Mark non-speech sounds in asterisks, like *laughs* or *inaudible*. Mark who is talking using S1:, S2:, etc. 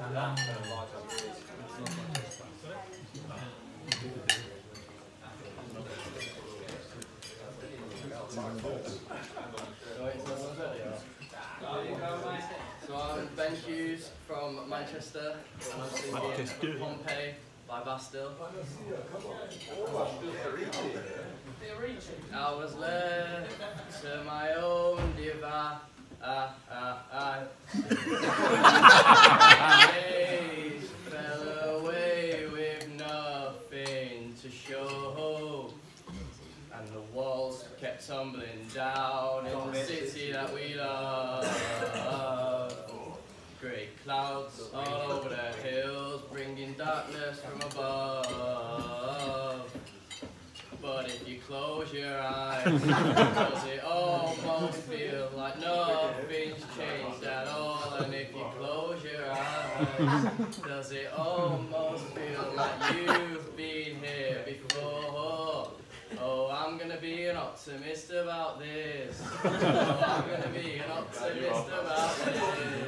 S1: So I'm Ben Hughes from Manchester. Manchester. Pompeii by Bastille. I was left to my own device. Ah, ah, ah. *laughs* And the walls kept tumbling down in the city that we love. Great clouds all over the hills, bringing darkness from above. But if you close your eyes, *laughs* does it almost feel like nothing's changed at all? And if you close your eyes, *laughs* does it almost feel like you've gonna be an optimist about this. *laughs* I'm gonna be an optimist about this.